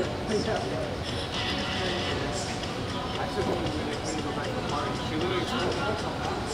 没事。